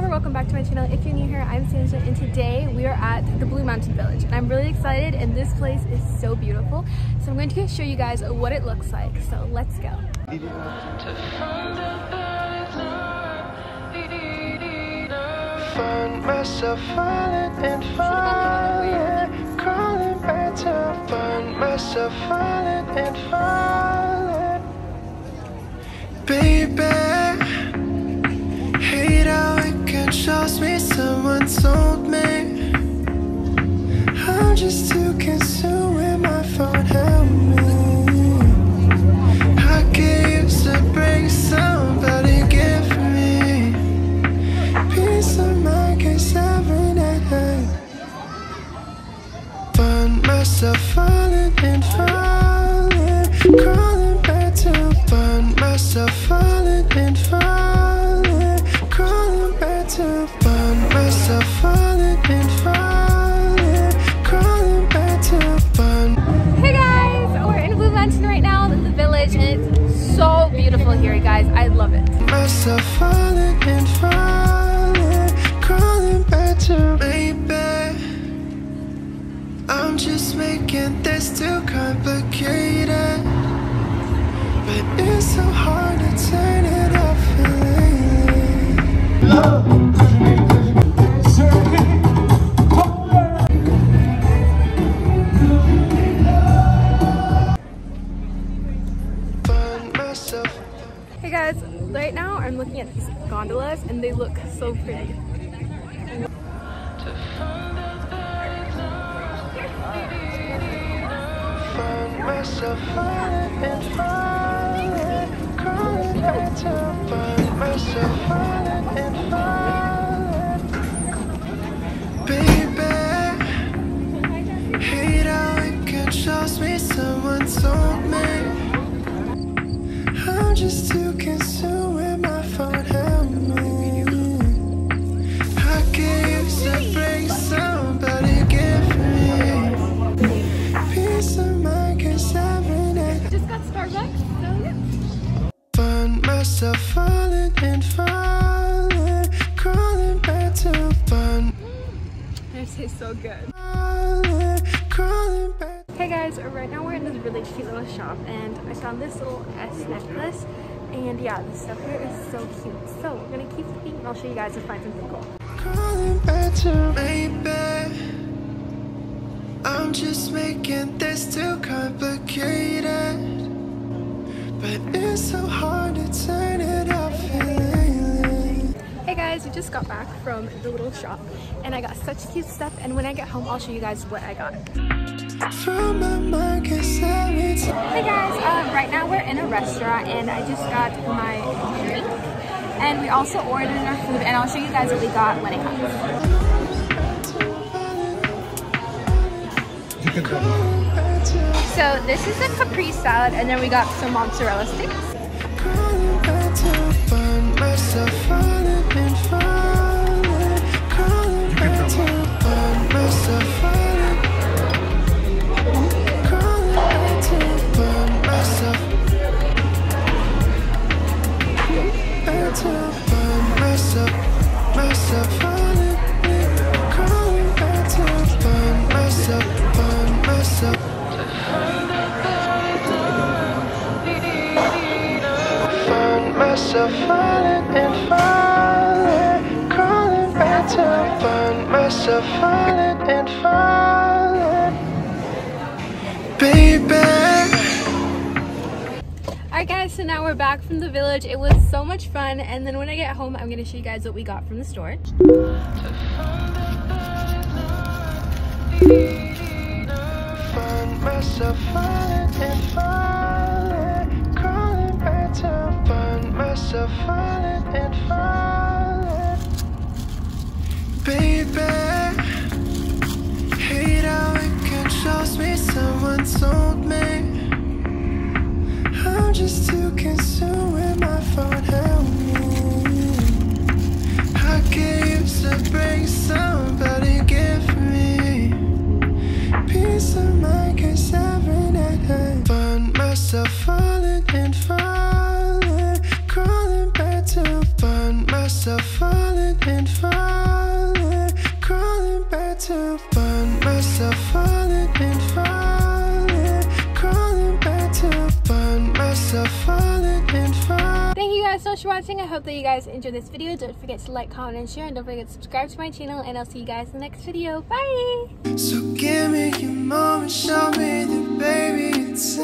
welcome or welcome back to my channel. If you're new here, I'm Sanjna and today we are at the Blue Mountain Village and I'm really excited and this place is so beautiful. So I'm going to show you guys what it looks like. So let's go. Find myself falling and falling, crawling back to find myself falling and falling. Baby, told me I'm just too consumed with my phone. Help me. I could use a break. Somebody give me peace of mind. Cause every night I find myself falling and falling, beautiful here guys. I love it. falling and falling, crawling back to maybe. I'm just making this too complicated, but it's so hard to turn it off. These gondolas and they look so pretty. Find myself falling tastes so good. falling. Hey guys, right now we're in this really cute little shop and I found this little S necklace and yeah, the stuff here is so cute. So we're gonna keep looking and I'll show you guys if I find something cool. Crawling back to maybe. I'm just making this too complicated, but it's so hard to turn it off. Hey guys, we just got back from the little shop and I got such cute stuff and when I get home I'll show you guys what I got. From my mind, 'cause every. Hey guys, um, right now we're in a restaurant and I just got my drink and we also ordered our food and I'll show you guys what we got when it comes. So this is a capri salad and then we got some mozzarella sticks. To find myself falling and falling. Baby, Alright guys, so now we're back from the village. It was so much fun and then when I get home I'm going to show you guys what we got from the store. Much for watching. I hope that you guys enjoyed this video. Don't forget to like, comment, and share. And don't forget to subscribe to my channel. And I'll see you guys in the next video. Bye! So give me your show me baby. It's